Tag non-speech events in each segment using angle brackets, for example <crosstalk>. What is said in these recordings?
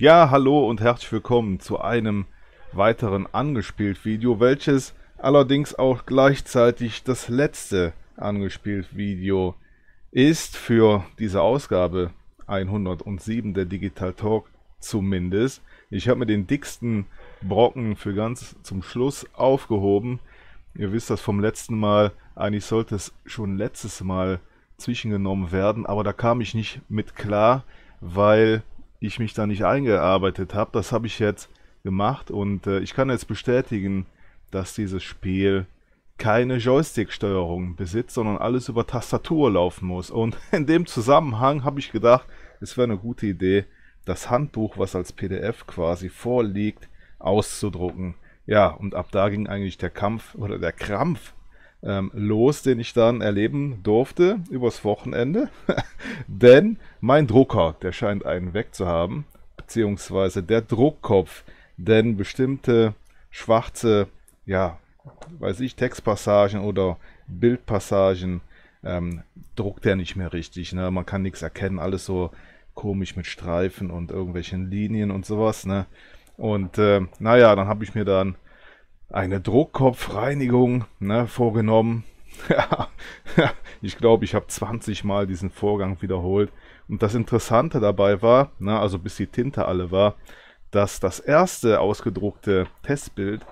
Ja, hallo und herzlich willkommen zu einem weiteren Angespielt-Video, welches allerdings auch gleichzeitig das letzte Angespielt-Video ist für diese Ausgabe 107 der Digital Talk zumindest. Ich habe mir den dicksten Brocken für ganz zum Schluss aufgehoben. Ihr wisst das vom letzten Mal, eigentlich sollte es schon letztes Mal zwischengenommen werden, aber da kam ich nicht mit klar, weil ich mich da nicht eingearbeitet habe. Das habe ich jetzt gemacht und äh, ich kann jetzt bestätigen, dass dieses Spiel keine Joystick-Steuerung besitzt, sondern alles über Tastatur laufen muss. Und <laughs> in dem Zusammenhang habe ich gedacht, es wäre eine gute Idee, das Handbuch, was als PDF quasi vorliegt, auszudrucken. Ja, und ab da ging eigentlich der Kampf oder der Krampf ähm, los, den ich dann erleben durfte übers Wochenende. <laughs> Denn mein Drucker, der scheint einen weg zu haben, beziehungsweise der Druckkopf, denn bestimmte schwarze, ja, weiß ich, Textpassagen oder Bildpassagen ähm, druckt er nicht mehr richtig. Ne? Man kann nichts erkennen, alles so komisch mit Streifen und irgendwelchen Linien und sowas. Ne? Und äh, naja, dann habe ich mir dann eine Druckkopfreinigung ne, vorgenommen. <laughs> ich glaube, ich habe 20 Mal diesen Vorgang wiederholt. Und das Interessante dabei war, ne, also bis die Tinte alle war, dass das erste ausgedruckte Testbild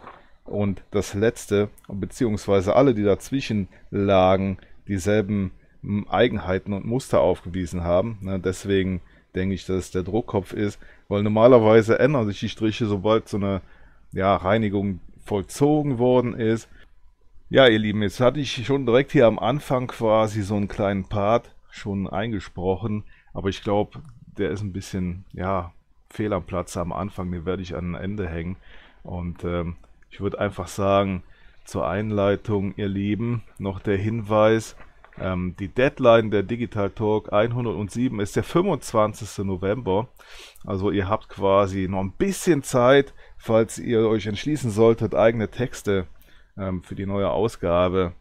und das letzte, beziehungsweise alle, die dazwischen lagen, dieselben hm, Eigenheiten und Muster aufgewiesen haben. Ne, deswegen denke ich, dass es der Druckkopf ist, weil normalerweise ändern sich die Striche, sobald so eine ja, Reinigung vollzogen worden ist. Ja, ihr Lieben, jetzt hatte ich schon direkt hier am Anfang quasi so einen kleinen Part schon eingesprochen, aber ich glaube, der ist ein bisschen, ja, fehl am Platz am Anfang, den werde ich an ein Ende hängen. Und ähm, ich würde einfach sagen, zur Einleitung, ihr Lieben, noch der Hinweis, ähm, die Deadline der Digital Talk 107 ist der 25. November. Also ihr habt quasi noch ein bisschen Zeit, falls ihr euch entschließen solltet, eigene Texte ähm, für die neue Ausgabe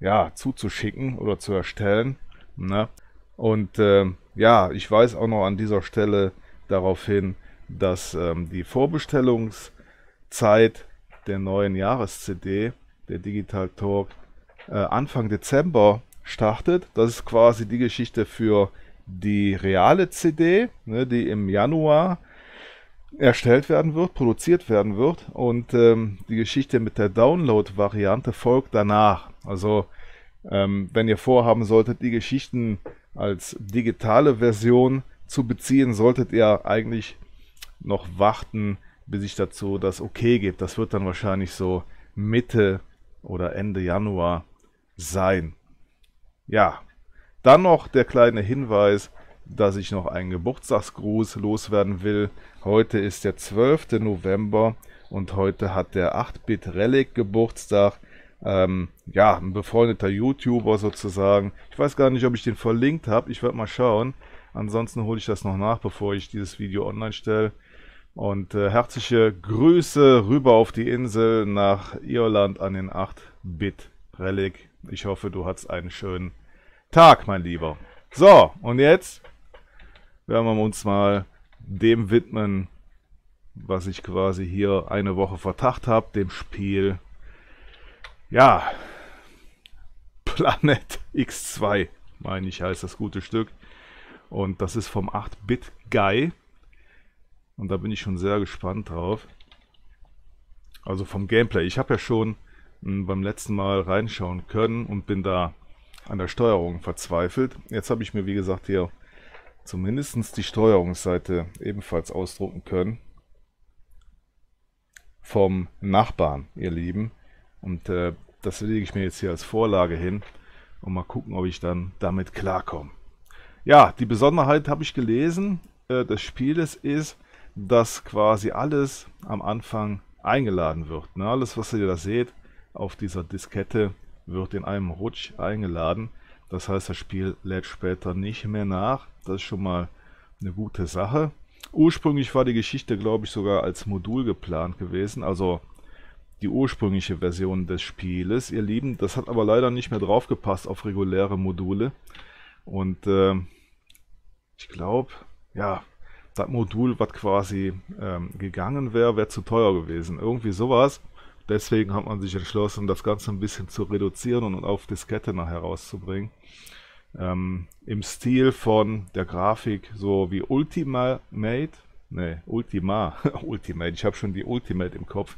ja, zuzuschicken oder zu erstellen. Ne? Und äh, ja, ich weise auch noch an dieser Stelle darauf hin, dass ähm, die Vorbestellungszeit der neuen Jahres-CD, der Digital Talk, äh, Anfang Dezember startet. Das ist quasi die Geschichte für die reale CD, ne, die im Januar erstellt werden wird, produziert werden wird und ähm, die Geschichte mit der Download-Variante folgt danach. Also ähm, wenn ihr vorhaben solltet, die Geschichten als digitale Version zu beziehen, solltet ihr eigentlich noch warten, bis ich dazu das Okay gebe. Das wird dann wahrscheinlich so Mitte oder Ende Januar sein. Ja, dann noch der kleine Hinweis, dass ich noch einen Geburtstagsgruß loswerden will. Heute ist der 12. November und heute hat der 8-Bit Relic Geburtstag. Ähm, ja, ein befreundeter YouTuber sozusagen. Ich weiß gar nicht, ob ich den verlinkt habe. Ich werde mal schauen. Ansonsten hole ich das noch nach, bevor ich dieses Video online stelle. Und äh, herzliche Grüße rüber auf die Insel nach Irland an den 8-Bit Relic. Ich hoffe, du hattest einen schönen Tag, mein Lieber. So, und jetzt werden wir uns mal dem widmen, was ich quasi hier eine Woche vertacht habe, dem Spiel. Ja, Planet X2, meine ich, heißt das gute Stück. Und das ist vom 8-Bit Guy. Und da bin ich schon sehr gespannt drauf. Also vom Gameplay. Ich habe ja schon hm, beim letzten Mal reinschauen können und bin da an der Steuerung verzweifelt. Jetzt habe ich mir, wie gesagt, hier zumindest die Steuerungsseite ebenfalls ausdrucken können. Vom Nachbarn, ihr Lieben. Und äh, das lege ich mir jetzt hier als Vorlage hin und mal gucken, ob ich dann damit klarkomme. Ja, die Besonderheit habe ich gelesen äh, des Spieles ist, dass quasi alles am Anfang eingeladen wird. Ne? Alles, was ihr da seht auf dieser Diskette, wird in einem Rutsch eingeladen. Das heißt, das Spiel lädt später nicht mehr nach. Das ist schon mal eine gute Sache. Ursprünglich war die Geschichte, glaube ich, sogar als Modul geplant gewesen. Also die ursprüngliche Version des Spieles, ihr Lieben. Das hat aber leider nicht mehr draufgepasst auf reguläre Module. Und äh, ich glaube, ja, das Modul, was quasi ähm, gegangen wäre, wäre zu teuer gewesen. Irgendwie sowas. Deswegen hat man sich entschlossen, das Ganze ein bisschen zu reduzieren und auf Diskette nachher rauszubringen. Ähm, Im Stil von der Grafik, so wie Ultimate, ne, Ultima, <laughs> Ultimate, ich habe schon die Ultimate im Kopf.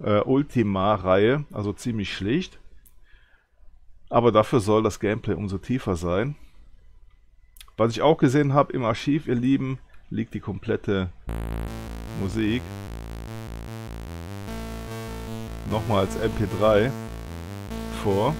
Äh, Ultima-Reihe, also ziemlich schlicht. Aber dafür soll das Gameplay umso tiefer sein. Was ich auch gesehen habe im Archiv, ihr Lieben, liegt die komplette Musik nochmal als MP3 vor.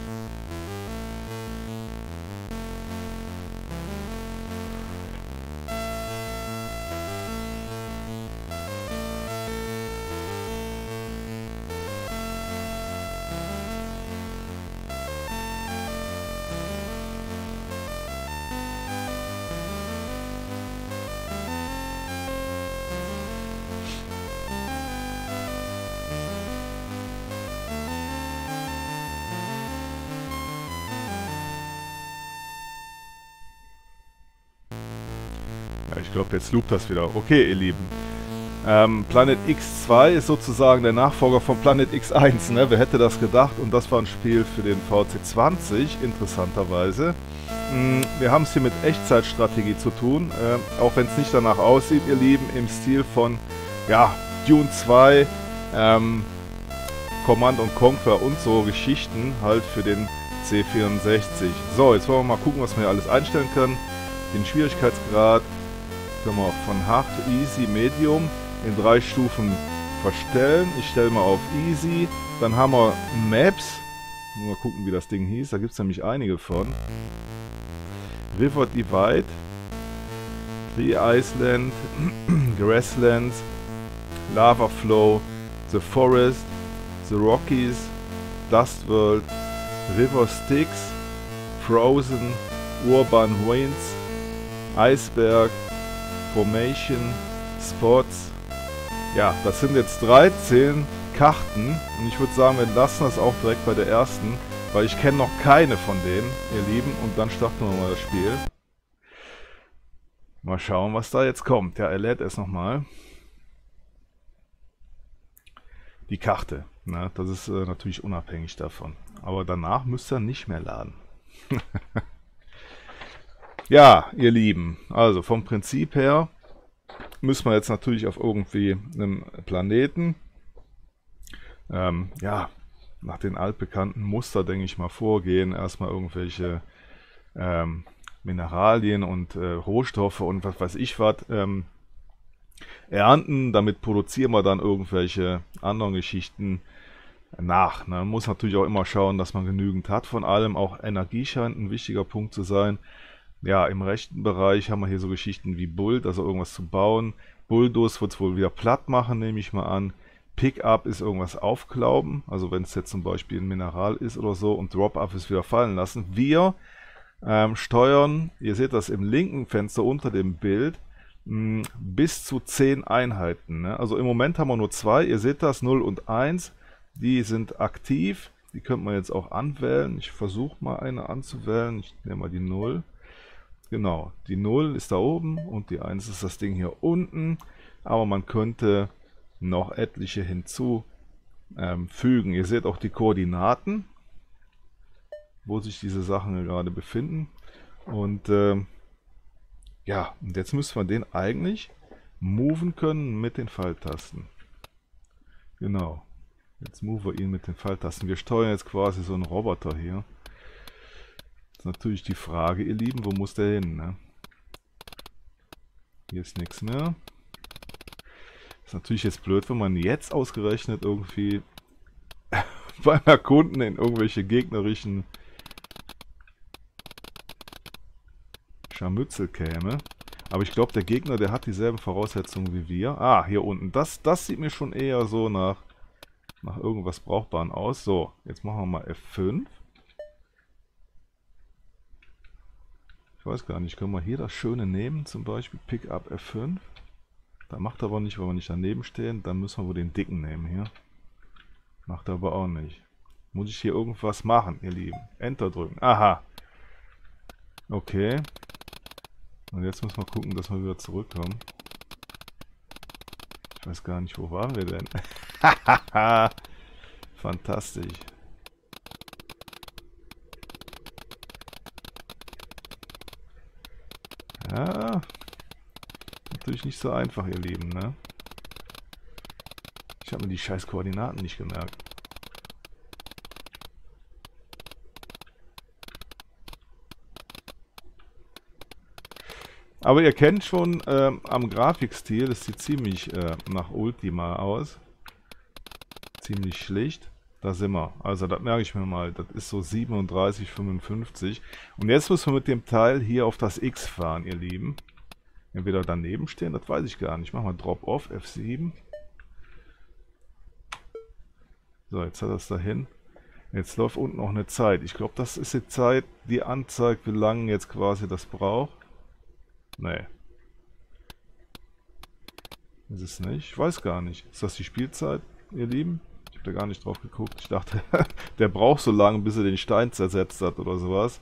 Glaube, jetzt loopt das wieder. Okay, ihr Lieben. Ähm, Planet X2 ist sozusagen der Nachfolger von Planet X1, ne? Wer hätte das gedacht? Und das war ein Spiel für den VC20, interessanterweise. Hm, wir haben es hier mit Echtzeitstrategie zu tun, äh, auch wenn es nicht danach aussieht, ihr Lieben, im Stil von, ja, Dune 2, ähm, Command und Conquer und so Geschichten halt für den C64. So, jetzt wollen wir mal gucken, was wir hier alles einstellen können. Den Schwierigkeitsgrad, können wir von Hard, Easy, Medium in drei Stufen verstellen. Ich stelle mal auf Easy. Dann haben wir Maps. Mal gucken, wie das Ding hieß. Da gibt es nämlich einige von. River Divide. The Iceland. <clears throat> Grasslands. Lava Flow. The Forest. The Rockies. Dust World. River Styx. Frozen. Urban Ruins. Eisberg. Formation, Spots. Ja, das sind jetzt 13 Karten und ich würde sagen, wir lassen das auch direkt bei der ersten, weil ich kenne noch keine von denen, ihr Lieben, und dann starten wir mal das Spiel. Mal schauen, was da jetzt kommt. Ja, er lädt es nochmal. Die Karte, ne, das ist äh, natürlich unabhängig davon. Aber danach müsste er nicht mehr laden. <laughs> Ja, ihr Lieben, also vom Prinzip her müssen wir jetzt natürlich auf irgendwie einem Planeten, ähm, ja, nach den altbekannten Muster, denke ich mal, vorgehen. Erstmal irgendwelche ähm, Mineralien und äh, Rohstoffe und was weiß ich was ähm, ernten. Damit produzieren wir dann irgendwelche anderen Geschichten nach. Ne? Man muss natürlich auch immer schauen, dass man genügend hat von allem. Auch Energie scheint ein wichtiger Punkt zu sein. Ja, im rechten Bereich haben wir hier so Geschichten wie Bult, also irgendwas zu bauen. Bulldos wird es wohl wieder platt machen, nehme ich mal an. Pickup ist irgendwas aufklauben, also wenn es jetzt zum Beispiel ein Mineral ist oder so und Drop-Up ist wieder fallen lassen. Wir ähm, steuern, ihr seht das im linken Fenster unter dem Bild, mh, bis zu 10 Einheiten. Ne? Also im Moment haben wir nur zwei, ihr seht das, 0 und 1, die sind aktiv. Die könnte man jetzt auch anwählen. Ich versuche mal eine anzuwählen. Ich nehme mal die 0. Genau, die 0 ist da oben und die 1 ist das Ding hier unten. Aber man könnte noch etliche hinzufügen. Ihr seht auch die Koordinaten, wo sich diese Sachen gerade befinden. Und ähm, ja, und jetzt müssen wir den eigentlich moven können mit den Pfeiltasten. Genau. Jetzt move wir ihn mit den Pfeiltasten. Wir steuern jetzt quasi so einen Roboter hier ist natürlich die Frage, ihr Lieben, wo muss der hin? Ne? Hier ist nichts mehr. Ist natürlich jetzt blöd, wenn man jetzt ausgerechnet irgendwie <laughs> beim Erkunden in irgendwelche gegnerischen Scharmützel käme. Aber ich glaube, der Gegner, der hat dieselben Voraussetzungen wie wir. Ah, hier unten. Das, das sieht mir schon eher so nach, nach irgendwas Brauchbaren aus. So, jetzt machen wir mal F5. Weiß gar nicht, können wir hier das Schöne nehmen, zum Beispiel Pickup F5. Da macht aber nicht, weil wir nicht daneben stehen, dann müssen wir wohl den dicken nehmen hier. Macht aber auch nicht. Muss ich hier irgendwas machen, ihr Lieben? Enter drücken. Aha. Okay. Und jetzt müssen wir gucken, dass wir wieder zurückkommen. weiß gar nicht, wo waren wir denn? <laughs> Fantastisch. Ja, natürlich nicht so einfach, ihr Lieben, ne? Ich habe mir die scheiß Koordinaten nicht gemerkt. Aber ihr kennt schon ähm, am Grafikstil, das sieht ziemlich äh, nach Ultima aus. Ziemlich schlicht. Da sind wir. Also das merke ich mir mal. Das ist so 37,55. Und jetzt müssen wir mit dem Teil hier auf das X fahren, ihr Lieben. Entweder daneben stehen, das weiß ich gar nicht. Machen wir Drop-Off, F7. So, jetzt hat es dahin. Jetzt läuft unten noch eine Zeit. Ich glaube, das ist die Zeit, die anzeigt, wie lange jetzt quasi das braucht. Nee. Ist es nicht? Ich weiß gar nicht. Ist das die Spielzeit, ihr Lieben? Ich da gar nicht drauf geguckt. Ich dachte, <laughs> der braucht so lange, bis er den Stein zersetzt hat oder sowas.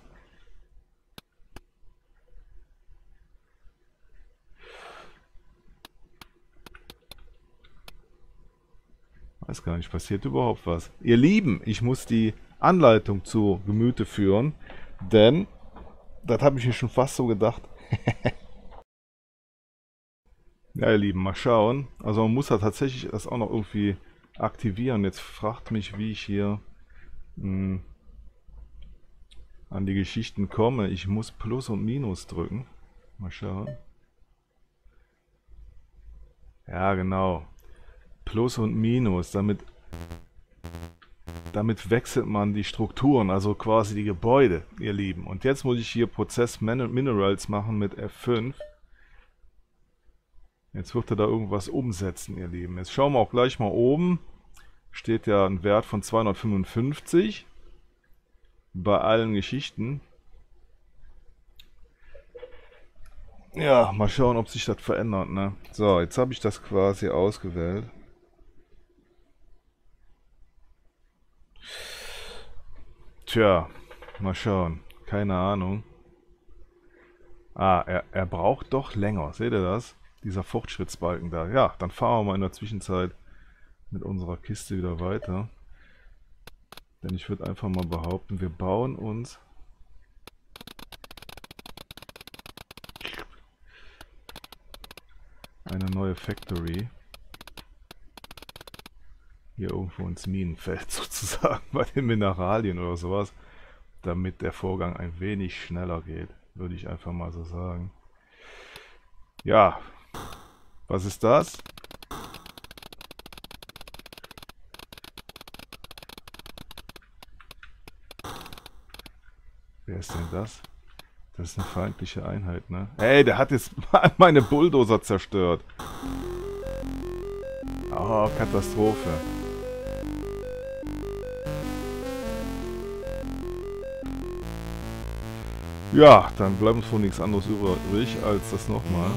Weiß gar nicht, passiert überhaupt was. Ihr Lieben, ich muss die Anleitung zu Gemüte führen, denn das habe ich mir schon fast so gedacht. <laughs> ja, ihr Lieben, mal schauen. Also man muss da tatsächlich das auch noch irgendwie aktivieren. Jetzt fragt mich, wie ich hier mh, hm, an die Geschichten komme. Ich muss Plus und Minus drücken. Mal schauen. Ja, genau. Plus und Minus. Damit, damit wechselt man die Strukturen, also quasi die Gebäude, ihr Lieben. Und jetzt muss ich hier Prozess Minerals machen mit F5. Jetzt wird er da irgendwas umsetzen, ihr Lieben. Jetzt schauen wir auch gleich mal oben. Steht ja ein Wert von 255 bei allen Geschichten. Ja, mal schauen, ob sich das verändert. Ne? So, jetzt habe ich das quasi ausgewählt. Tja, mal schauen. Keine Ahnung. Ah, er, er braucht doch länger. Seht ihr das? Dieser Fortschrittsbalken da. Ja, dann fahren wir mal in der Zwischenzeit mit unserer Kiste wieder weiter. Denn ich würde einfach mal behaupten, wir bauen uns eine neue Factory hier irgendwo ins Minenfeld <laughs> sozusagen bei den Mineralien oder sowas, damit der Vorgang ein wenig schneller geht, würde ich einfach mal so sagen. Ja, was ist das? Wer ist denn das? Das ist eine feindliche Einheit, ne? Ey, der hat jetzt <laughs> meine Bulldozer zerstört. Oh, Katastrophe. Ja, dann bleibt uns wohl nichts anderes übrig, als das nochmal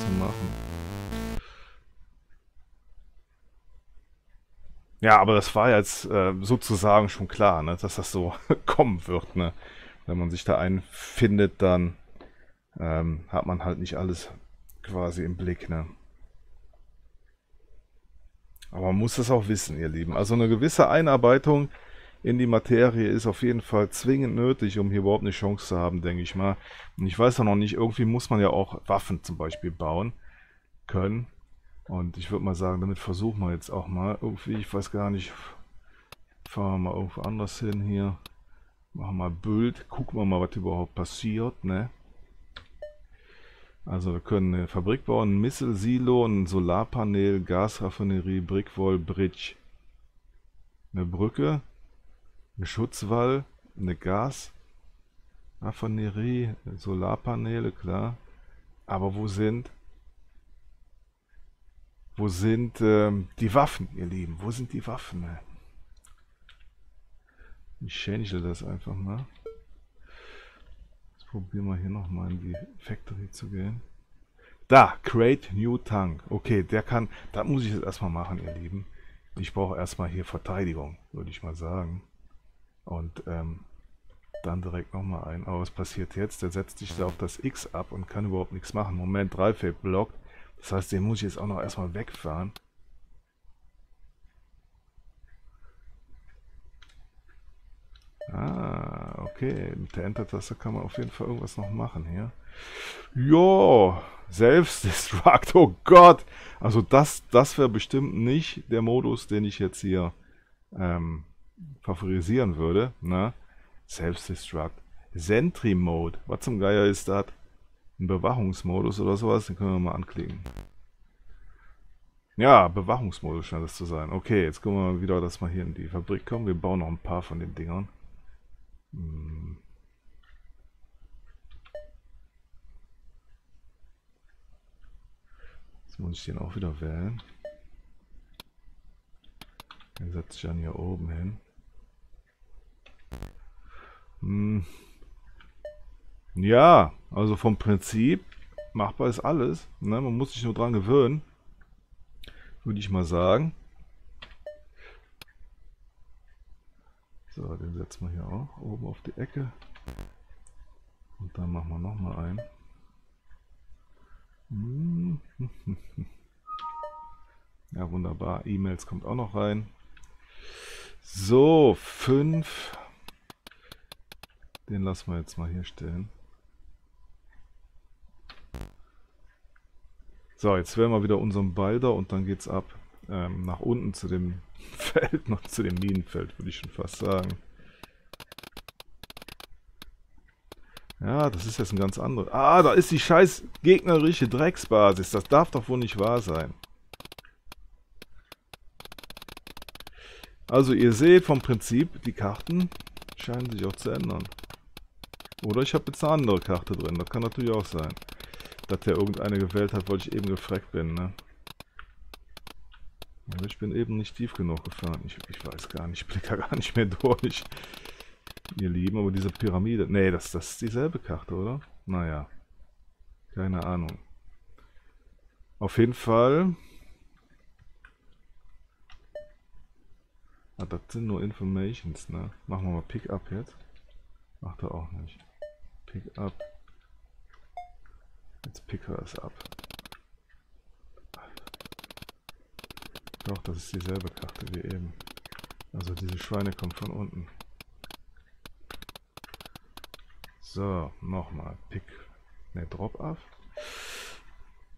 zu machen. Ja, aber das war jetzt äh, sozusagen schon klar, ne, dass das so <laughs> kommen wird. Ne? Wenn man sich da einfindet, dann ähm, hat man halt nicht alles quasi im Blick. Ne? Aber man muss das auch wissen, ihr Lieben. Also eine gewisse Einarbeitung in die Materie ist auf jeden Fall zwingend nötig, um hier überhaupt eine Chance zu haben, denke ich mal. Und ich weiß ja noch nicht, irgendwie muss man ja auch Waffen zum Beispiel bauen können. Und ich würde mal sagen, damit versuchen wir jetzt auch mal irgendwie, ich weiß gar nicht, fahren wir mal irgendwo anders hin hier. Machen wir mal Bild, gucken wir mal, was überhaupt passiert, ne? Also wir können eine Fabrik bauen, ein Missile-Silo, ein Solarpanel, Gasraffinerie, Brickwall, Bridge. Eine Brücke, ein Schutzwall, eine Gasraffinerie, Solarpaneele, klar. Aber wo sind wo sind ähm, die Waffen, ihr Lieben? Wo sind die Waffen? Ich change das einfach mal. Jetzt probieren wir hier nochmal in die Factory zu gehen. Da, Create New Tank. Okay, der kann, da muss ich jetzt erstmal machen, ihr Lieben. Ich brauche erstmal hier Verteidigung, würde ich mal sagen. Und ähm, dann direkt nochmal ein. Aber was passiert jetzt? Der setzt sich da auf das X ab und kann überhaupt nichts machen. Moment, Dreifeld blockt. Das heißt, den muss ich jetzt auch noch erstmal wegfahren. Ah, okay. Mit der Enter-Taste kann man auf jeden Fall irgendwas noch machen hier. Jo, Selbstdestruct, <laughs> oh Gott. Also das, das wäre bestimmt nicht der Modus, den ich jetzt hier ähm, favorisieren würde. Ne? Selbstdestruct. Sentry Mode. Was zum Geier ist das? Ein Bewachungsmodus oder sowas? Den können wir mal anklicken. Ja, Bewachungsmodus scheint es zu sein. Okay, jetzt gucken wir mal wieder, dass wir hier in die Fabrik kommen. Wir bauen noch ein paar von den Dingern. Hm. Jetzt muss ich den auch wieder wählen. Den setze ich dann hier oben hin. Hm. Ja, also vom Prinzip machbar ist alles. Ne? Man muss sich nur dran gewöhnen. Würde ich mal sagen. So, den setzen wir hier auch oben auf die Ecke. Und dann machen wir nochmal ein. <laughs> Ja, wunderbar. E-Mails kommt auch noch rein. So, 5. Den lassen wir jetzt mal hier stellen. So, jetzt wären wir wieder unserem Balder und dann geht's ab ähm, nach unten zu dem <laughs> Feld, noch zu dem Minenfeld, würde ich schon fast sagen. Ja, das ist jetzt ein ganz anderes. Ah, da ist die scheiß gegnerische Drecksbasis. Das darf doch wohl nicht wahr sein. Also ihr seht vom Prinzip, die Karten scheinen sich auch zu ändern. Oder ich habe jetzt eine andere Karte drin. Das kann natürlich auch sein. Dass der irgendeine gewählt hat, weil ich eben gefreckt bin, ne? Ich bin eben nicht tief genug gefahren. Ich, ich weiß gar nicht, ich blicke gar nicht mehr durch. Ihr Lieben, aber diese Pyramide... Ne, das, das ist dieselbe Karte, oder? Naja. Keine Ahnung. Auf jeden Fall... Ah, das sind nur Informations, ne? Machen wir mal Pickup jetzt. Macht er auch nicht. Pickup. Jetzt picker es ab. Doch, das ist dieselbe Karte wie eben. Also diese Schweine kommen von unten. So, nochmal. Pick. Ne, Drop ab.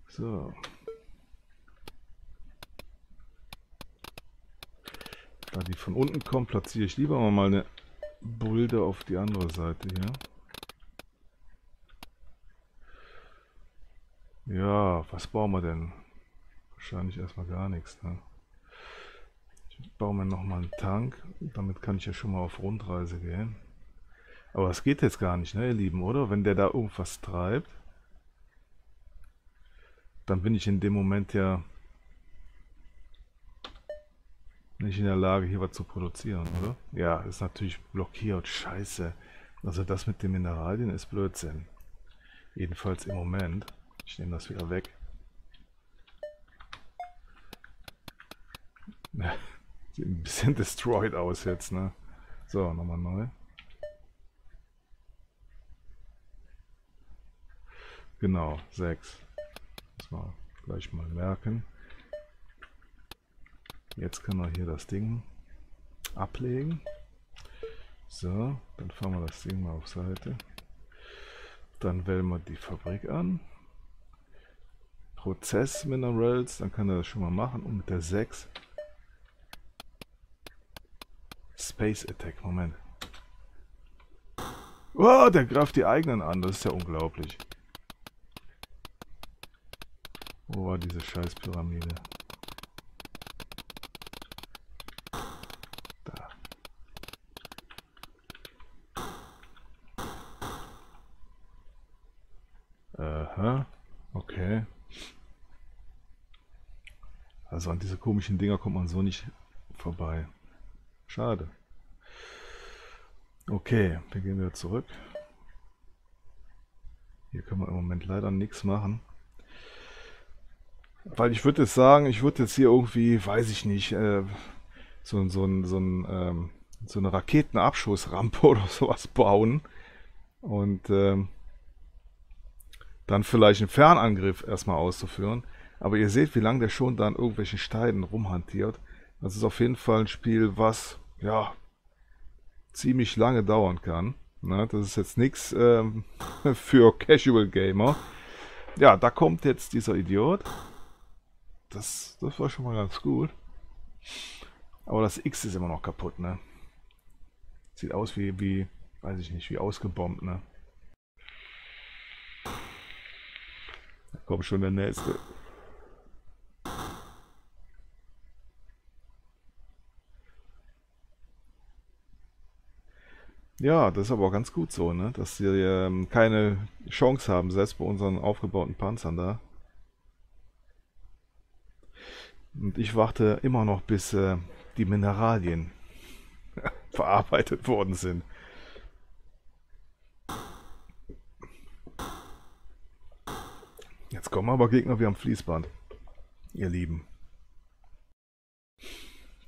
So. Da die von unten kommen, platziere ich lieber mal eine Bulde auf die andere Seite hier. Ja, was bauen wir denn? Wahrscheinlich erstmal gar nichts, ne? Ich baue mir nochmal einen Tank. Damit kann ich ja schon mal auf Rundreise gehen. Aber es geht jetzt gar nicht, ne, ihr Lieben, oder? Wenn der da irgendwas treibt, dann bin ich in dem Moment ja nicht in der Lage, hier was zu produzieren, oder? Ja, ist natürlich blockiert. Scheiße. Also das mit den Mineralien ist Blödsinn. Jedenfalls im Moment. Ich nehme das wieder weg. <laughs> Sieht ein bisschen <laughs> destroyed aus jetzt, ne? So, nochmal neu. Genau, 6. Muss man gleich mal merken. Jetzt können wir hier das Ding ablegen. So, dann fahren wir das Ding mal auf Seite. Dann wählen wir die Fabrik an. Prozess Minerals, dann kann er das schon mal machen. Und mit der 6 Space Attack, Moment. Oh, der greift die eigenen an, das ist ja unglaublich. Wo war diese scheiß Pyramide? Da. Aha, okay. Also an diese komischen Dinger kommt man so nicht vorbei. Schade. Okay, wir gehen wieder zurück. Hier können wir im Moment leider nichts machen. Weil ich würde jetzt sagen, ich würde jetzt hier irgendwie, weiß ich nicht, äh, so, so, so, ähm, so eine Raketenabschussrampe <laughs> oder sowas bauen. Und ähm, dann vielleicht einen Fernangriff erstmal auszuführen. Aber ihr seht, wie lange der schon da an irgendwelchen Steinen rumhantiert. Das ist auf jeden Fall ein Spiel, was, ja, ziemlich lange dauern kann. Ne? Das ist jetzt nichts ähm, <laughs> für Casual Gamer. Ja, da kommt jetzt dieser Idiot. Das, das war schon mal ganz gut. Aber das X ist immer noch kaputt, ne? Sieht aus wie, wie, weiß ich nicht, wie ausgebombt, ne? Da kommt schon der nächste. Ja, das ist aber auch ganz gut so, ne? Dass sie ähm, keine Chance haben, selbst bei unseren aufgebauten Panzern da. Und ich warte immer noch, bis äh, die Mineralien <laughs> verarbeitet worden sind. Jetzt kommen aber Gegner wie am Fließband. Ihr Lieben.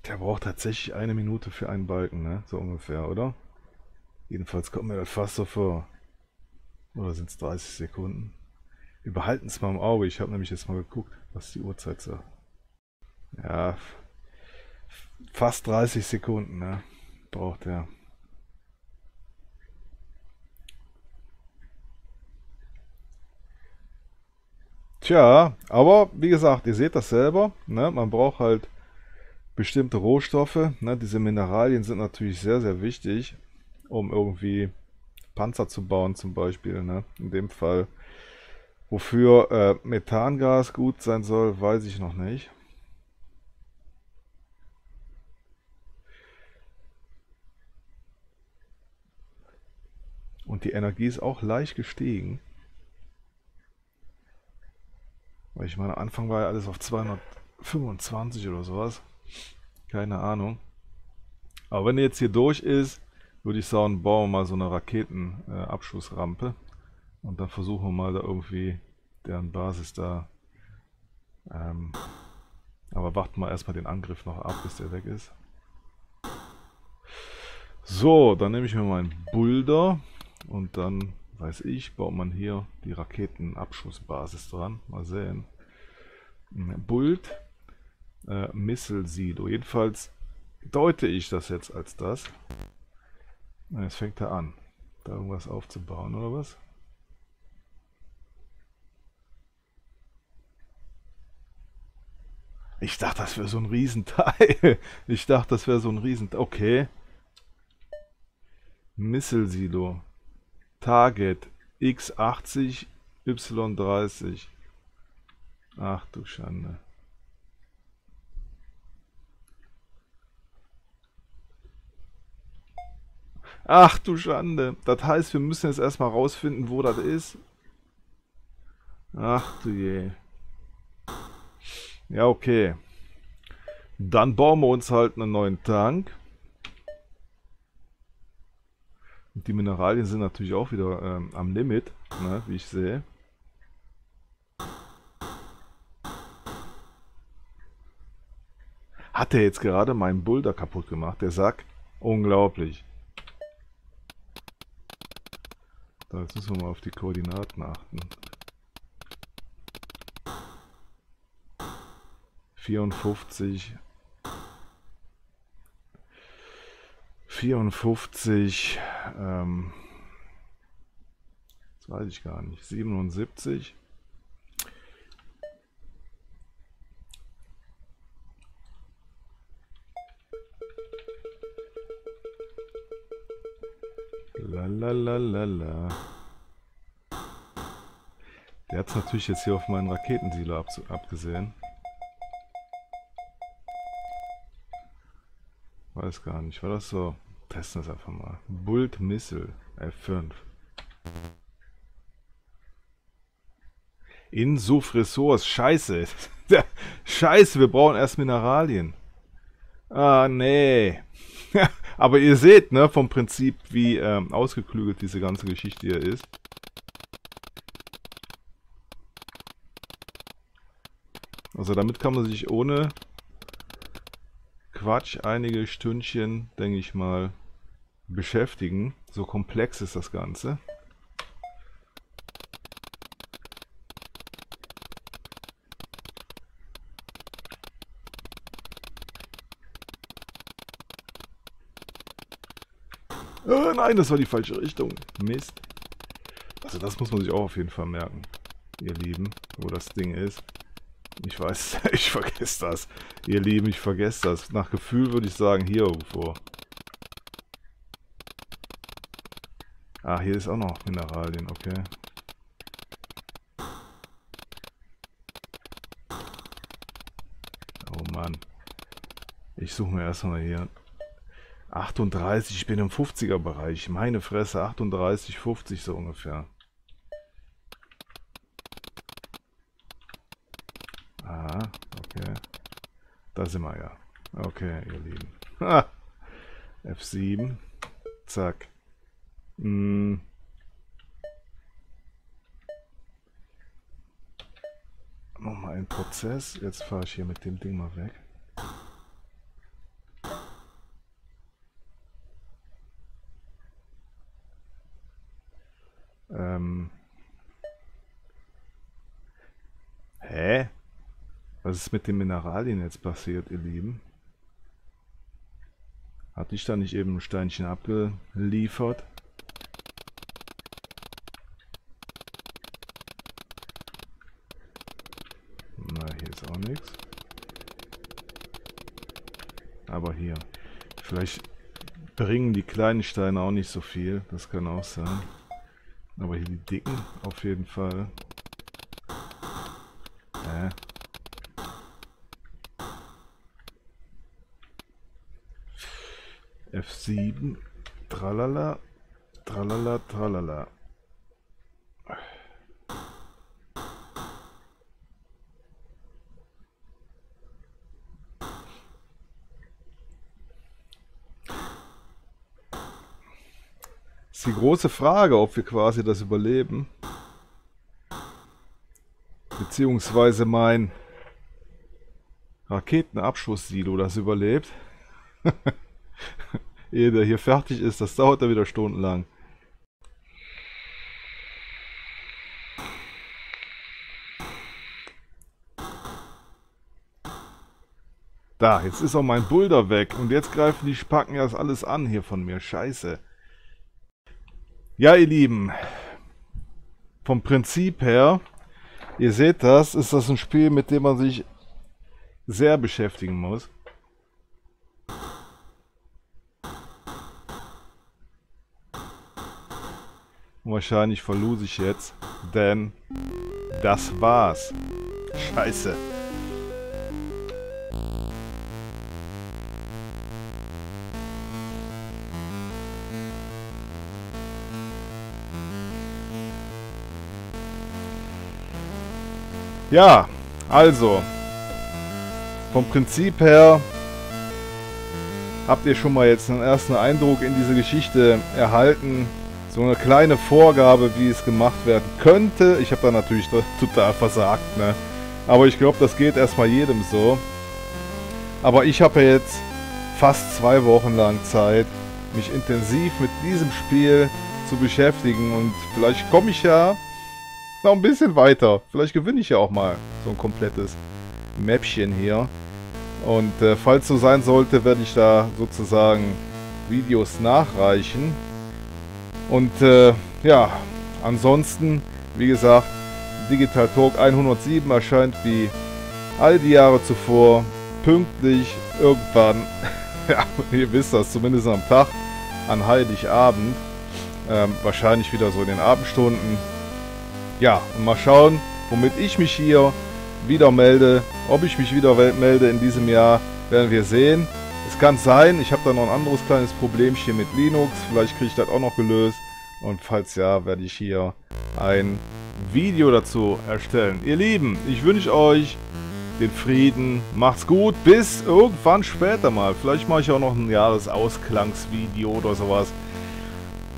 Der braucht tatsächlich eine Minute für einen Balken, ne? So ungefähr, oder? Jedenfalls kommt mir das fast so vor. Oder sind es 30 Sekunden? Wir behalten es mal im Auge. Ich habe nämlich jetzt mal geguckt, was die Uhrzeit sagt. Ja, fast 30 Sekunden ne? braucht er. Tja, aber wie gesagt, ihr seht das selber. Ne? Man braucht halt bestimmte Rohstoffe. Ne? Diese Mineralien sind natürlich sehr, sehr wichtig um irgendwie Panzer zu bauen zum Beispiel. Ne? In dem Fall. Wofür äh, Methangas gut sein soll, weiß ich noch nicht. Und die Energie ist auch leicht gestiegen. Weil ich meine, Anfang war ja alles auf 225 oder sowas. Keine Ahnung. Aber wenn er jetzt hier durch ist, würde ich sagen, bauen wir mal so eine Raketenabschussrampe. Äh, und dann versuchen wir mal da irgendwie deren Basis da. Ähm, aber warten wir erstmal den Angriff noch ab, bis der weg ist. So, dann nehme ich mir meinen Boulder und dann, weiß ich, baut man hier die Raketenabschussbasis dran. Mal sehen. Bult, äh, Missile Silo. Jedenfalls deute ich das jetzt als das. Jetzt fängt er an, da irgendwas aufzubauen, oder was? Ich dachte, das wäre so ein Riesenteil. <laughs> Ich dachte, das wäre so ein Riesenteil. Okay. Missile-Silo. Target X80, Y30. Ach du Schande. Ach du Schande. Das heißt, wir müssen jetzt erstmal rausfinden, wo das ist. Ach du je. Ja, okay. Dann bauen wir uns halt einen neuen Tank. Und die Mineralien sind natürlich auch wieder ähm, am Limit, ne, wie ich sehe. Hat er jetzt gerade meinen Boulder kaputt gemacht, der Sack? Unglaublich. Jetzt müssen wir mal auf die Koordinaten achten. 54 54 ähm, das weiß ich gar nicht. 77 Lalalala. Der hat es natürlich jetzt hier auf meinen Raketensilo abgesehen. Weiß gar nicht. War das so? Testen wir es einfach mal. Bult Missile F5. Insuf Ressource. Scheiße. <laughs> Scheiße, wir brauchen erst Mineralien. Ah, nee. Aber ihr seht, ne, vom Prinzip, wie ähm, ausgeklügelt diese ganze Geschichte hier ist. Also damit kann man sich ohne Quatsch einige Stündchen, denke ich mal, beschäftigen. So komplex ist das Ganze. Oh, nein, das war die falsche Richtung. Mist. Also das muss man sich auch auf jeden Fall merken, ihr Lieben, wo das Ding ist. Ich weiß, <laughs> ich vergesse das. Ihr Lieben, ich vergesse das. Nach Gefühl würde ich sagen, hier irgendwo. Ah, hier ist auch noch Mineralien, okay. Oh Mann. Ich suche mir erstmal hier. 38, ich bin im 50er Bereich. Meine Fresse, 38, 50 so ungefähr. Ah, okay. Da sind wir ja. Okay, ihr Lieben. F7. Zack. Hm. Nochmal ein Prozess. Jetzt fahre ich hier mit dem Ding mal weg. Ähm. Hä? Was ist mit den Mineralien jetzt passiert, ihr Lieben? Hatte ich da nicht eben ein Steinchen abgeliefert? nichts. Aber hier. Vielleicht bringen die kleinen Steine auch nicht so viel. Das kann auch sein. Aber hier die dicken auf jeden Fall. Äh. F7. Tralala. Tralala, tralala. die große Frage, ob wir quasi das überleben. Beziehungsweise mein Raketenabschusssilo das überlebt. <laughs> Ehe der hier fertig ist, das dauert dann wieder stundenlang. Da, jetzt ist auch mein Boulder weg. Und jetzt greifen die Spacken das alles an hier von mir. Scheiße. Ja, ihr Lieben, vom Prinzip her, ihr seht das, ist das ein Spiel, mit dem man sich sehr beschäftigen muss. Und wahrscheinlich verlose ich jetzt, denn das war's. Scheiße. Ja, also, vom Prinzip her habt ihr schon mal jetzt einen ersten Eindruck in diese Geschichte erhalten. So eine kleine Vorgabe, wie es gemacht werden könnte. Ich habe da natürlich total versagt, ne? Aber ich glaube, das geht erstmal jedem so. Aber ich habe jetzt fast zwei Wochen lang Zeit, mich intensiv mit diesem Spiel zu beschäftigen. Und vielleicht komme ich ja noch ein bisschen weiter. Vielleicht gewinne ich ja auch mal so ein komplettes Mäppchen hier. Und äh, falls so sein sollte, werde ich da sozusagen Videos nachreichen. Und äh, ja, ansonsten, wie gesagt, Digital Talk 107 erscheint wie all die Jahre zuvor pünktlich irgendwann, <laughs> ja, ihr wisst das, zumindest am Tag, an Heiligabend. Ähm, wahrscheinlich wieder so in den Abendstunden. Ja, und mal schauen, womit ich mich hier wieder melde. Ob ich mich wieder melde in diesem Jahr, werden wir sehen. Es kann sein, ich habe da noch ein anderes kleines Problemchen mit Linux. Vielleicht kriege ich das auch noch gelöst. Und falls ja, werde ich hier ein Video dazu erstellen. Ihr Lieben, ich wünsche euch den Frieden. Macht's gut. Bis irgendwann später mal. Vielleicht mache ich auch noch ein Jahresausklangsvideo oder sowas.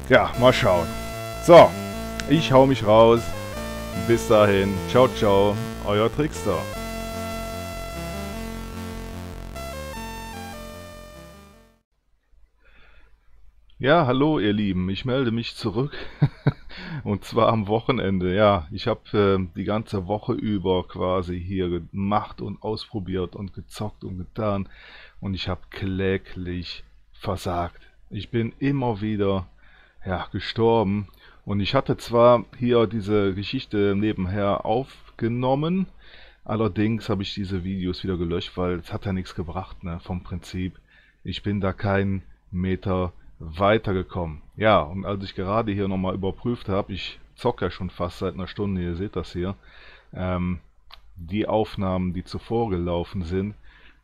Ja, mal schauen. So, ich hau mich raus. Bis dahin, ciao, ciao, euer Trickster. Ja, hallo ihr Lieben, ich melde mich zurück <laughs> und zwar am Wochenende. Ja, ich habe äh, die ganze Woche über quasi hier gemacht und ausprobiert und gezockt und getan und ich habe kläglich versagt. ich bin immer wieder ja, gestorben. Und ich hatte zwar hier diese Geschichte nebenher aufgenommen, allerdings habe ich diese Videos wieder gelöscht, weil es hat ja nichts gebracht, ne, vom Prinzip. Ich bin da keinen Meter weitergekommen. Ja, und als ich gerade hier nochmal überprüft habe, ich zocke ja schon fast seit einer Stunde, ihr seht das hier, ähm, die Aufnahmen, die zuvor gelaufen sind,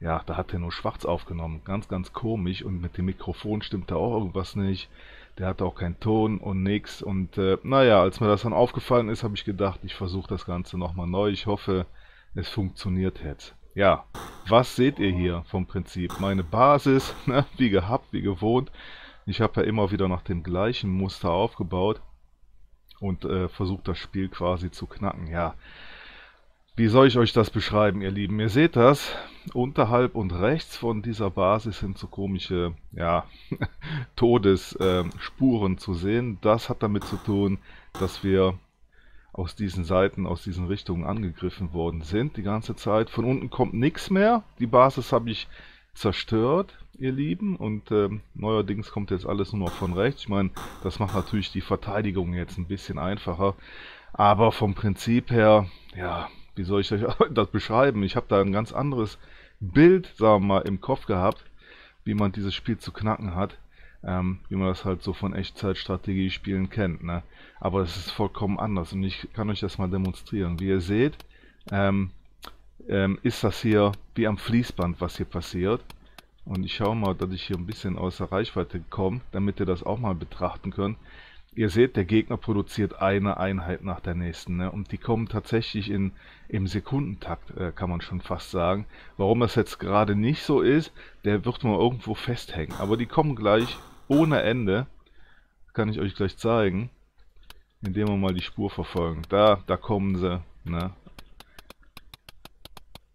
ja, da hat er nur schwarz aufgenommen. Ganz, ganz komisch. Und mit dem Mikrofon stimmt da auch irgendwas nicht. Der hatte auch keinen Ton und nix. Und äh, naja, als mir das dann aufgefallen ist, habe ich gedacht, ich versuche das Ganze nochmal neu. Ich hoffe, es funktioniert jetzt. Ja, was seht ihr hier vom Prinzip? Meine Basis, <laughs> ne, wie gehabt, wie gewohnt. Ich habe ja immer wieder nach dem gleichen Muster aufgebaut und äh, versucht das Spiel quasi zu knacken. Ja, wie soll ich euch das beschreiben, ihr Lieben? Ihr seht das, unterhalb und rechts von dieser Basis sind so komische, ja, <laughs> Todesspuren äh, zu sehen. Das hat damit zu tun, dass wir aus diesen Seiten, aus diesen Richtungen angegriffen worden sind die ganze Zeit. Von unten kommt nichts mehr. Die Basis habe ich zerstört, ihr Lieben. Und äh, neuerdings kommt jetzt alles nur noch von rechts. Ich meine, das macht natürlich die Verteidigung jetzt ein bisschen einfacher. Aber vom Prinzip her, ja, wie soll ich euch <laughs> das beschreiben? Ich habe da ein ganz anderes Bild, sagen wir mal, im Kopf gehabt, wie man dieses Spiel zu knacken hat. Ähm, wie man das halt so von Echtzeitstrategie-Spielen kennt. Ne? Aber es ist vollkommen anders und ich kann euch das mal demonstrieren. Wie ihr seht, ähm, ähm, ist das hier wie am Fließband, was hier passiert. Und ich schaue mal, dass ich hier ein bisschen außer Reichweite komme, damit ihr das auch mal betrachten könnt. Ihr seht, der Gegner produziert eine Einheit nach der nächsten. Ne? Und die kommen tatsächlich in, im Sekundentakt, äh, kann man schon fast sagen. Warum das jetzt gerade nicht so ist, der wird mal irgendwo festhängen. Aber die kommen gleich ohne Ende. Kann ich euch gleich zeigen. Indem wir mal die Spur verfolgen. Da, da kommen sie. Ne?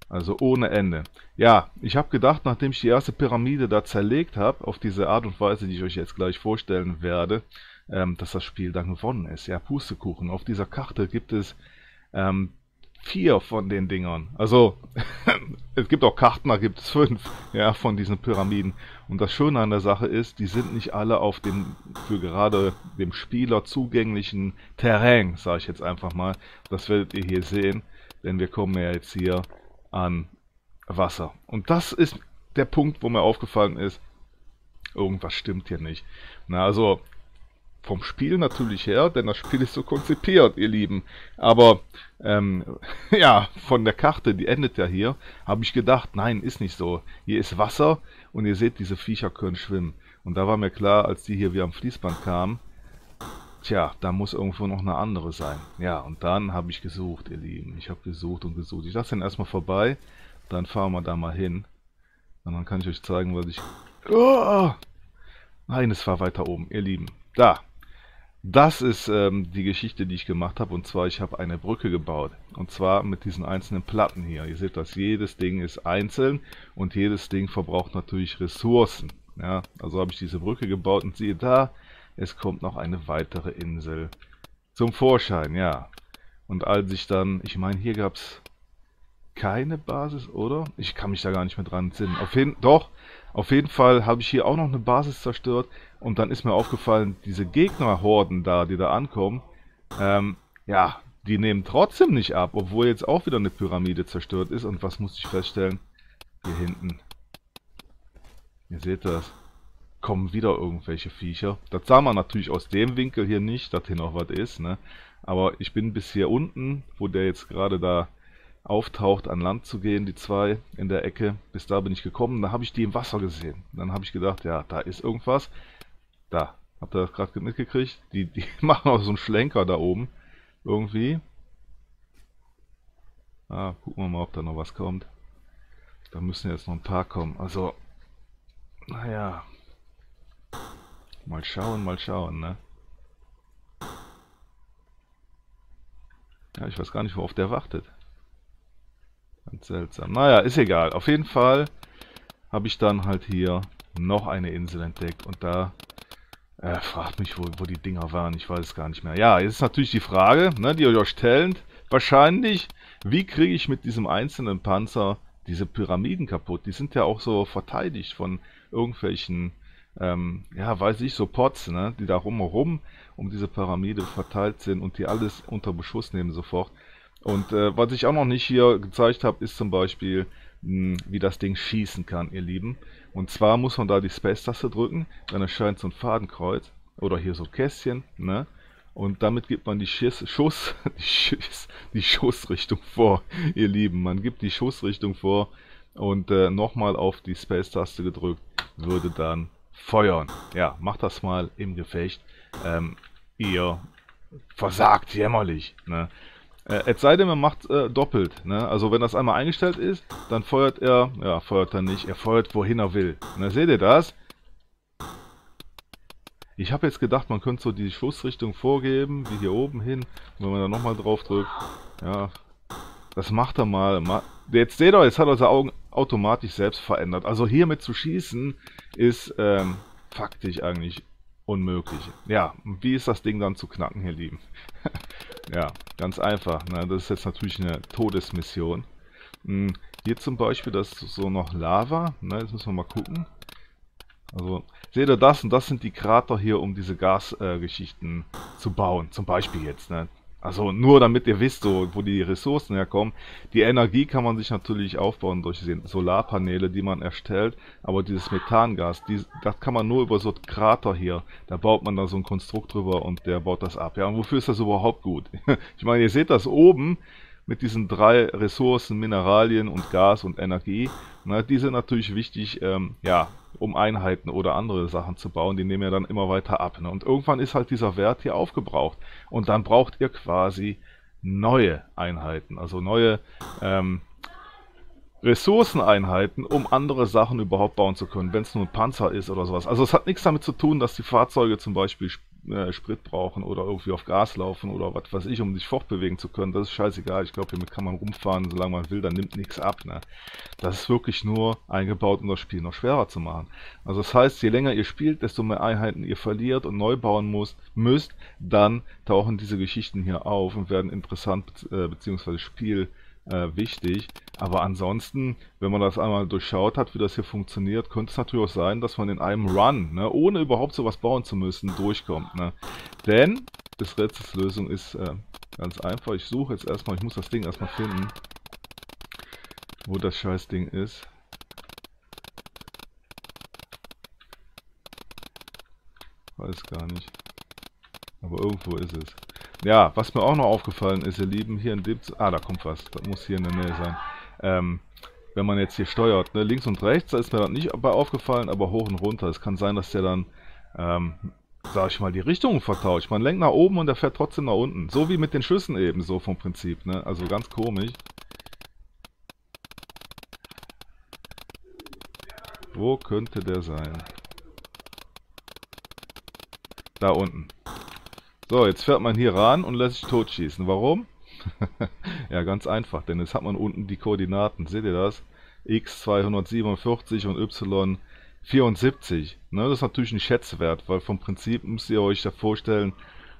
Also ohne Ende. Ja, ich habe gedacht, nachdem ich die erste Pyramide da zerlegt habe, auf diese Art und Weise, die ich euch jetzt gleich vorstellen werde, ähm, dass das Spiel dann gewonnen ist. Ja, Pustekuchen. Auf dieser Karte gibt es ähm, vier von den Dingern. Also, <laughs> es gibt auch Karten, da gibt es fünf, ja, von diesen Pyramiden. Und das Schöne an der Sache ist, die sind nicht alle auf dem, für gerade dem Spieler zugänglichen Terrain, sage ich jetzt einfach mal. Das werdet ihr hier sehen, denn wir kommen ja jetzt hier an Wasser. Und das ist der Punkt, wo mir aufgefallen ist, irgendwas stimmt hier nicht. Na, also, vom Spiel natürlich her, denn das Spiel ist so konzipiert, ihr Lieben. Aber ähm, <laughs> ja, von der Karte, die endet ja hier, habe ich gedacht, nein, ist nicht so. Hier ist Wasser und ihr seht, diese Viecher können schwimmen. Und da war mir klar, als die hier wie am Fließband kamen, tja, da muss irgendwo noch eine andere sein. Ja, und dann habe ich gesucht, ihr Lieben. Ich habe gesucht und gesucht. Ich lasse den erstmal vorbei, dann fahren wir da mal hin. Und dann kann ich euch zeigen, was ich... Oh! Nein, es war weiter oben, ihr Lieben. Da, das ist ähm, die Geschichte, die ich gemacht habe. Und zwar, ich habe eine Brücke gebaut. Und zwar mit diesen einzelnen Platten hier. Ihr seht das, jedes Ding ist einzeln und jedes Ding verbraucht natürlich Ressourcen. Ja, also habe ich diese Brücke gebaut und siehe da, es kommt noch eine weitere Insel zum Vorschein, ja. Und als ich dann, ich meine, hier gab es keine Basis, oder? Ich kann mich da gar nicht mehr dran sinnen. Auf jeden, doch, auf jeden Fall habe ich hier auch noch eine Basis zerstört und dann ist mir aufgefallen, diese Gegnerhorden da, die da ankommen, ähm, ja, die nehmen trotzdem nicht ab, obwohl jetzt auch wieder eine Pyramide zerstört ist. Und was musste ich feststellen? Hier hinten. Ihr seht das. Kommen wieder irgendwelche Viecher. Das sah man natürlich aus dem Winkel hier nicht, dass hier noch was ist, ne? Aber ich bin bis hier unten, wo der jetzt gerade da auftaucht, an Land zu gehen, die zwei in der Ecke. Bis da bin ich gekommen, da habe ich die im Wasser gesehen. Dann habe ich gedacht, ja, da ist irgendwas. Da, habt ihr das gerade mitgekriegt? Die, die <laughs> machen auch so einen Schlenker da oben. Irgendwie. Ah, gucken wir mal, ob da noch was kommt. Da müssen jetzt noch ein paar kommen. Also, naja. Mal schauen, mal schauen, ne? Ja, ich weiß gar nicht, worauf der wartet. Ganz seltsam. Naja, ist egal. Auf jeden Fall habe ich dann halt hier noch eine Insel entdeckt. Und da äh, fragt mich, wo, wo die Dinger waren. Ich weiß es gar nicht mehr. Ja, jetzt ist natürlich die Frage, ne, die ihr euch stellt. Wahrscheinlich, wie kriege ich mit diesem einzelnen Panzer diese Pyramiden kaputt? Die sind ja auch so verteidigt von irgendwelchen ähm, ja, weiß ich, so Pots, ne, die da rumherum um diese Pyramide verteilt sind und die alles unter Beschuss nehmen sofort. Und äh, was ich auch noch nicht hier gezeigt habe, ist zum Beispiel, mh, hm, wie das Ding schießen kann, ihr Lieben. Und zwar muss man da die Space-Taste drücken, dann erscheint so ein Fadenkreuz oder hier so ein Kästchen, ne? Und damit gibt man die Schiss, Schuss, <laughs> die, Schiss, die Schussrichtung vor, ihr Lieben. Man gibt die Schussrichtung vor und äh, nochmal auf die Space-Taste gedrückt, würde dann feuern. Ja, macht das mal im Gefecht. Ähm, ihr versagt jämmerlich. Ne? Äh, es sei denn, man macht äh, doppelt. Ne? Also wenn das einmal eingestellt ist, dann feuert er, ja, feuert er nicht, er feuert wohin er will. Ne? Seht ihr das? Ich habe jetzt gedacht, man könnte so die Schussrichtung vorgeben, wie hier oben hin. Und wenn man da nochmal drauf drückt, ja, das macht er mal. Jetzt seht ihr, jetzt hat er seine Augen automatisch selbst verändert. Also hiermit zu schießen ist ähm, faktisch eigentlich unmöglich. Ja, wie ist das Ding dann zu knacken, ihr Lieben? <laughs> ja, ganz einfach. Ne? Das ist jetzt natürlich eine Todesmission. Hm, hier zum Beispiel, das ist so noch Lava. Ne? Jetzt müssen wir mal gucken. Also, seht ihr das? Und das sind die Krater hier, um diese Gasgeschichten äh, zu bauen. Zum Beispiel jetzt. Ne? Also nur damit ihr wisst, so, wo die Ressourcen herkommen. Die Energie kann man sich natürlich aufbauen durch Solarpaneele, die man erstellt. Aber dieses Methangas, die, das kann man nur über so Krater hier. Da baut man da so ein Konstrukt drüber und der baut das ab. Ja, und wofür ist das überhaupt gut? <laughs> ich meine, ihr seht das oben mit diesen drei Ressourcen, Mineralien und Gas und Energie. Na, die sind natürlich wichtig, ähm, ja, um Einheiten oder andere Sachen zu bauen, die nehmen ja dann immer weiter ab. Ne? Und irgendwann ist halt dieser Wert hier aufgebraucht. Und dann braucht ihr quasi neue Einheiten, also neue ähm, Ressourceneinheiten, um andere Sachen überhaupt bauen zu können, wenn es nur ein Panzer ist oder sowas. Also es hat nichts damit zu tun, dass die Fahrzeuge zum Beispiel äh, Sprit brauchen oder irgendwie auf Gas laufen oder was weiß ich, um sich fortbewegen zu können. Das ist scheißegal. Ich glaube, hiermit kann man rumfahren, solange man will, dann nimmt nichts ab. Ne? Das ist wirklich nur eingebaut, um das Spiel noch schwerer zu machen. Also das heißt, je länger ihr spielt, desto mehr Einheiten ihr verliert und neu bauen muss, müsst, dann tauchen diese Geschichten hier auf und werden interessant äh, bzw. Spiel äh, wichtig. Aber ansonsten, wenn man das einmal durchschaut hat, wie das hier funktioniert, könnte es natürlich auch sein, dass man in einem Run, ne, ohne überhaupt sowas bauen zu müssen, durchkommt. Ne? Denn das Rätselslösung ist äh, ganz einfach. Ich suche jetzt erstmal, ich muss das Ding erstmal finden, wo das Scheißding ist. Weiß gar nicht. Aber irgendwo ist es. Ja, was mir auch noch aufgefallen ist, ihr Lieben, hier in dem... Ah, da kommt was. Das muss hier in der Nähe sein. Ähm, wenn man jetzt hier steuert, ne, links und rechts, da ist mir das nicht bei aufgefallen, aber hoch und runter. Es kann sein, dass der dann, ähm, sag ich mal, die Richtung vertauscht. Man lenkt nach oben und der fährt trotzdem nach unten. So wie mit den Schüssen eben, so vom Prinzip, ne? Also ganz komisch. Wo könnte der sein? Da unten. So, jetzt fährt man hier ran und lässt sich totschießen. Warum? <laughs> ja, ganz einfach, denn jetzt hat man unten die Koordinaten. Seht ihr das? x 247 und y 74. Ne, das ist natürlich ein Schätzwert, weil vom Prinzip müsst ihr euch da vorstellen,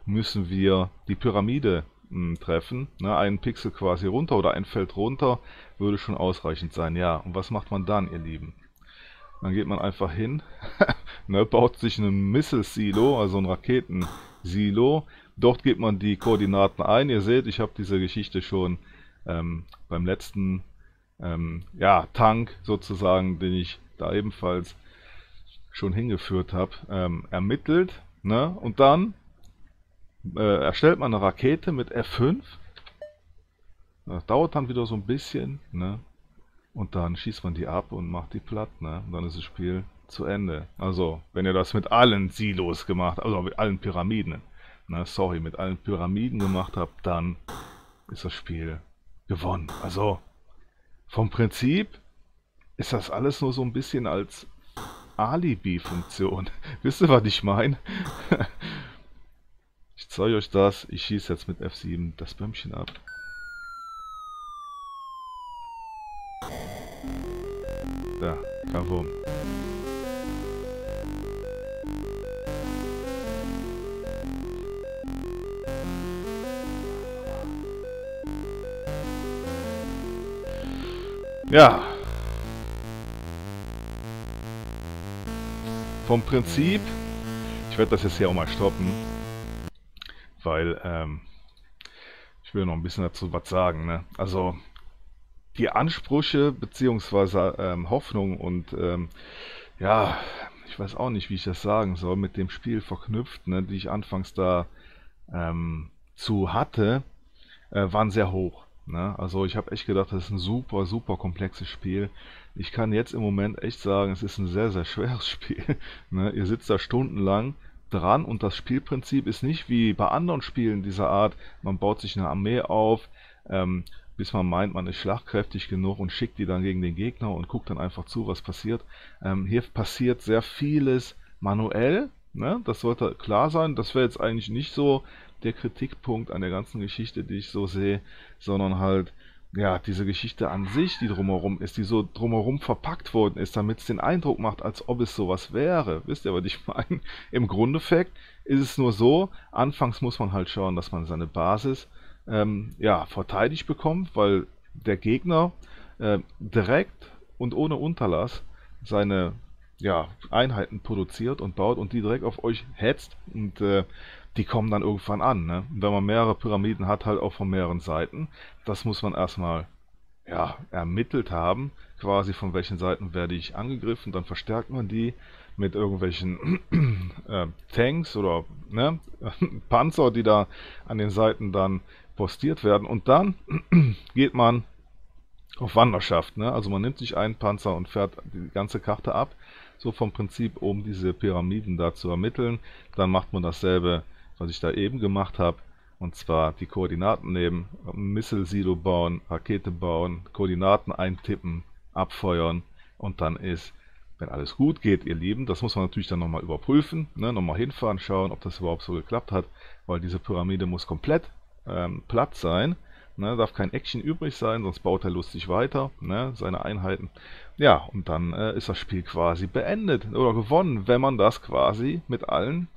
müssen wir die Pyramide hm, treffen. Ne, einen Pixel quasi runter oder ein Feld runter würde schon ausreichend sein. Ja, und was macht man dann, ihr Lieben? Dann geht man einfach hin, <laughs> ne, baut sich ein Missile-Silo, also ein Raketen- Silo. Dort gibt man die Koordinaten ein. Ihr seht, ich habe diese Geschichte schon ähm, beim letzten ähm, ja, Tank sozusagen, den ich da ebenfalls schon hingeführt habe, ähm, ermittelt. Ne? Und dann äh, erstellt man eine Rakete mit F5. Das dauert dann wieder so ein bisschen. Ne? Und dann schießt man die ab und macht die platt. Ne? Und dann ist das Spiel zu Ende. Also, wenn ihr das mit allen Silos gemacht, also mit allen Pyramiden, na sorry, mit allen Pyramiden gemacht habt, dann ist das Spiel gewonnen. Also, vom Prinzip ist das alles nur so ein bisschen als Alibi-Funktion. <laughs> Wisst ihr, was ich meine? <laughs> ich zeige euch das. Ich schieße jetzt mit F7 das Bömmchen ab. Da, Kavum. Ja. vom Prinzip, ich werde das jetzt hier auch mal stoppen, weil ähm, ich will noch ein bisschen dazu was sagen. Ne? Also die Ansprüche beziehungsweise ähm, Hoffnung und ähm, ja, ich weiß auch nicht, wie ich das sagen soll, mit dem Spiel verknüpft, ne, die ich anfangs da ähm, zu hatte, äh, waren sehr hoch. Ne? Also ich habe echt gedacht, das ist ein super, super komplexes Spiel. Ich kann jetzt im Moment echt sagen, es ist ein sehr, sehr schweres <laughs> Spiel. ne? Ihr sitzt da stundenlang dran und das Spielprinzip ist nicht wie bei anderen Spielen dieser Art, man baut sich eine Armee auf, ähm, bis man meint, man ist schlagkräftig genug und schickt die dann gegen den Gegner und guckt dann einfach zu, was passiert. Ähm, hier passiert sehr vieles manuell, ne? das sollte klar sein. Das wäre jetzt eigentlich nicht so der Kritikpunkt an der ganzen Geschichte, die ich so sehe, sondern halt ja, diese Geschichte an sich, die drumherum ist, die so drumherum verpackt worden ist, damit es den Eindruck macht, als ob es sowas wäre. Wisst ihr, was ich <laughs> meine? Im Grundeffekt ist es nur so, anfangs muss man halt schauen, dass man seine Basis ähm, ja, verteidigt bekommt, weil der Gegner äh, direkt und ohne Unterlass seine ja, Einheiten produziert und baut und die direkt auf euch hetzt und äh, die kommen dann irgendwann an. Ne? wenn man mehrere Pyramiden hat, halt auch von mehreren Seiten, das muss man erstmal ja, ermittelt haben, quasi von welchen Seiten werde ich angegriffen, dann verstärkt man die mit irgendwelchen <clears throat> äh, Tanks oder ne, <laughs> Panzer, die da an den Seiten dann postiert werden und dann <clears throat> geht man auf Wanderschaft. Ne? Also man nimmt sich einen Panzer und fährt die ganze Karte ab, so vom Prinzip, um diese Pyramiden da zu ermitteln. Dann macht man dasselbe, was ich da eben gemacht habe, und zwar die Koordinaten nehmen, Missile-Silo bauen, Rakete bauen, Koordinaten eintippen, abfeuern und dann ist, wenn alles gut geht, ihr Lieben, das muss man natürlich dann nochmal überprüfen, ne, nochmal hinfahren, schauen, ob das überhaupt so geklappt hat, weil diese Pyramide muss komplett ähm, platt sein. Ne, darf kein Action übrig sein, sonst baut er lustig weiter, ne, seine Einheiten. Ja, und dann äh, ist das Spiel quasi beendet oder gewonnen, wenn man das quasi mit allen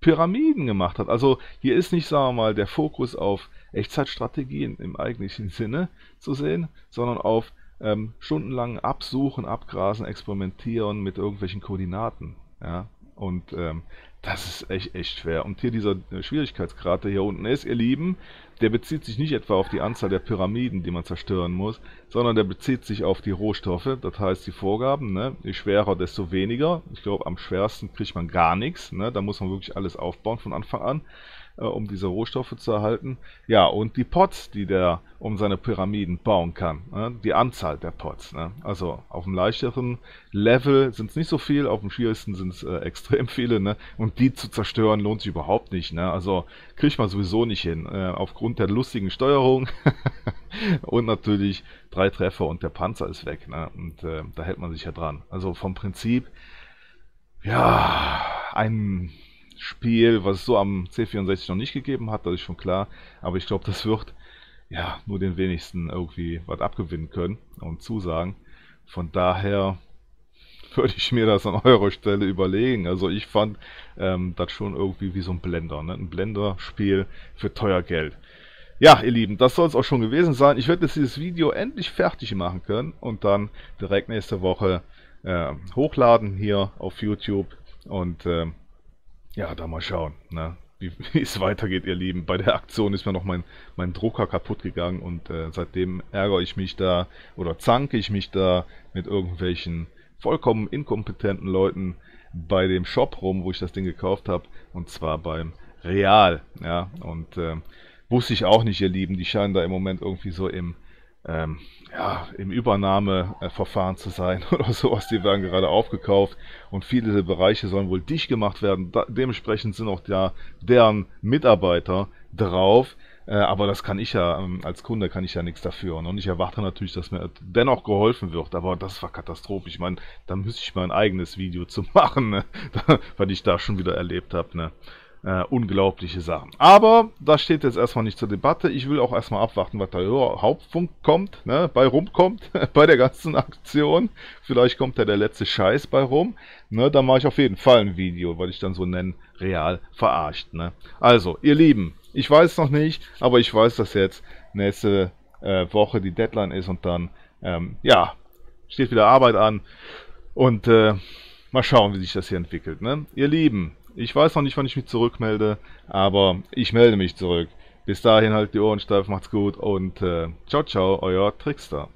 Pyramiden gemacht hat. Also hier ist nicht, sagen wir mal, der Fokus auf Echtzeitstrategien im eigentlichen <laughs> Sinne zu sehen, sondern auf ähm, stundenlang Absuchen, Abgrasen, Experimentieren mit irgendwelchen Koordinaten. Ja? Und ähm, das ist echt, echt schwer. Und hier dieser äh, Schwierigkeitsgrad, der hier unten ist, ihr Lieben, der bezieht sich nicht etwa auf die Anzahl der Pyramiden, die man zerstören muss, sondern der bezieht sich auf die Rohstoffe, das heißt die Vorgaben, ne? je schwerer, desto weniger. Ich glaube, am schwersten kriegt man gar nichts, ne? da muss man wirklich alles aufbauen von Anfang an äh, um diese Rohstoffe zu erhalten. Ja, und die Pots, die der um seine Pyramiden bauen kann. Ne? Die Anzahl der Pots. Ne? Also auf dem leichteren Level sind es nicht so viel, auf dem schwierigsten sind es äh, <laughs> extrem viele. Ne? Und die zu zerstören lohnt sich überhaupt nicht. Ne? Also kriegt man sowieso nicht hin. Äh, aufgrund der lustigen Steuerung. <laughs> und natürlich drei Treffer und der Panzer ist weg. Ne? Und äh, da hält man sich ja dran. Also vom Prinzip, ja, ein Spiel, was es so am C64 noch nicht gegeben hat, das ist schon klar. Aber ich glaube, das wird ja nur den wenigsten irgendwie was abgewinnen können und zusagen. Von daher würde ich mir das an eurer Stelle überlegen. Also ich fand ähm, das schon irgendwie wie so ein Blender, ne? ein Blender-Spiel für teuer Geld. Ja, ihr Lieben, das soll es auch schon gewesen sein. Ich werde jetzt dieses Video endlich fertig machen können und dann direkt nächste Woche äh, hochladen hier auf YouTube und äh, ja, da mal schauen, ne? wie, <laughs> wie es weitergeht, ihr Lieben. Bei der Aktion ist mir noch mein, mein Drucker kaputt gegangen und äh, seitdem ärgere ich mich da oder zanke ich mich da mit irgendwelchen vollkommen inkompetenten Leuten bei dem Shop rum, wo ich das Ding gekauft habe. Und zwar beim Real. Ja, und äh, wusste ich auch nicht, ihr Lieben. Die scheinen da im Moment irgendwie so im ähm, ja, im Übernahmeverfahren zu sein <laughs> oder sowas. Die werden gerade aufgekauft und viele Bereiche sollen wohl dicht gemacht werden. Da, dementsprechend sind auch ja deren Mitarbeiter drauf. Äh, aber das kann ich ja, ähm, als Kunde kann ich ja nichts dafür. Und ich erwarte natürlich, dass mir dennoch geholfen wird. Aber das war Katastrophe. Ich meine, da müsste ich mal ein eigenes Video <laughs> zu machen, ne? <laughs> was ich da schon wieder erlebt habe. Ne? Äh, unglaubliche Sachen. Aber das steht jetzt erstmal nicht zur Debatte. Ich will auch erstmal abwarten, was da Hauptfunk kommt, ne, bei rumkommt, <laughs> bei der ganzen Aktion. Vielleicht kommt da der letzte Scheiß bei rum. Ne, da mache ich auf jeden Fall ein Video, weil ich dann so nennen, real verarscht. Ne. Also, ihr Lieben, ich weiß noch nicht, aber ich weiß, dass jetzt nächste äh, Woche die Deadline ist und dann, ähm, ja, steht wieder Arbeit an. Und äh, mal schauen, wie sich das hier entwickelt. Ne? Ihr Lieben, ich weiß noch nicht, wann ich mich zurückmelde, aber ich melde mich zurück. Bis dahin halt die Ohren steif, macht's gut und äh, ciao, ciao, euer Trickster.